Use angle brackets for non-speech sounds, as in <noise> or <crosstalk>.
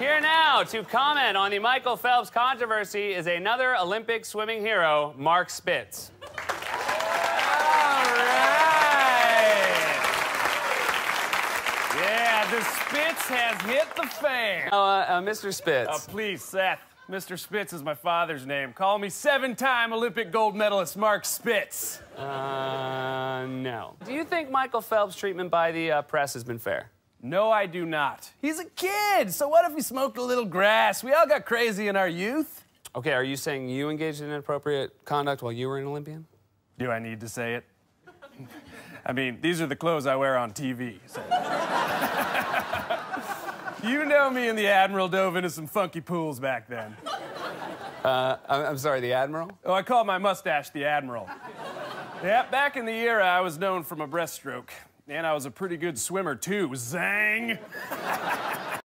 Here now to comment on the Michael Phelps controversy is another Olympic swimming hero, Mark Spitz. All right. Yeah, the Spitz has hit the fan. Oh, uh, uh, Mr. Spitz. Oh, please, Seth. Mr. Spitz is my father's name. Call me seven-time Olympic gold medalist Mark Spitz. Uh, no. Do you think Michael Phelps' treatment by the uh, press has been fair? No, I do not. He's a kid, so what if he smoked a little grass? We all got crazy in our youth. Okay, are you saying you engaged in inappropriate conduct while you were an Olympian? Do I need to say it? <laughs> I mean, these are the clothes I wear on TV. So. <laughs> you know me and the Admiral dove into some funky pools back then. Uh, I'm sorry, the Admiral? Oh, I call my mustache the Admiral. yeah, back in the era, I was known for my breaststroke. And I was a pretty good swimmer, too. Zang!